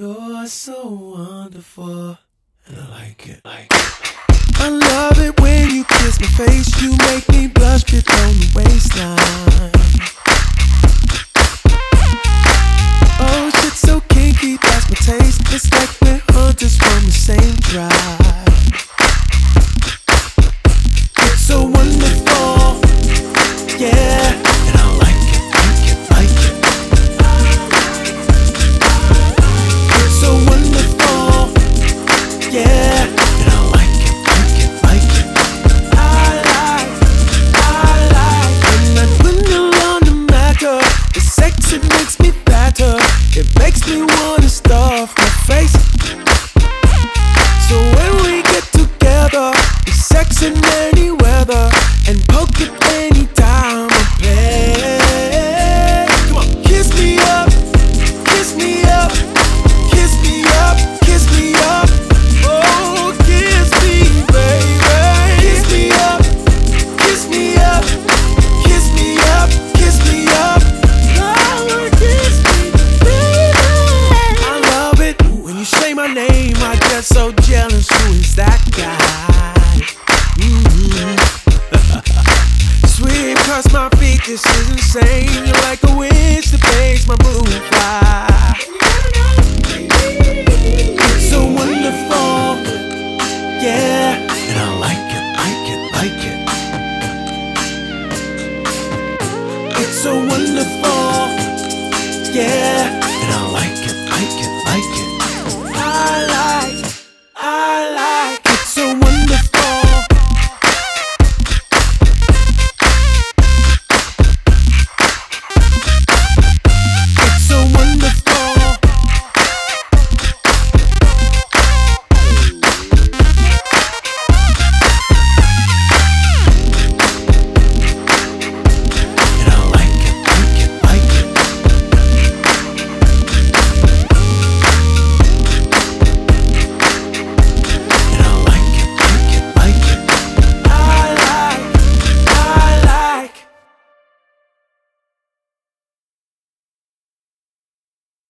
You're so wonderful, and I like it, like it. I love it when you kiss my face. You make me yeah. lost my feet, this is insane. You're like a wind that makes my mood fly. It's so wonderful, yeah. And I like it, like it, like it. It's so wonderful.